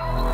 Oh.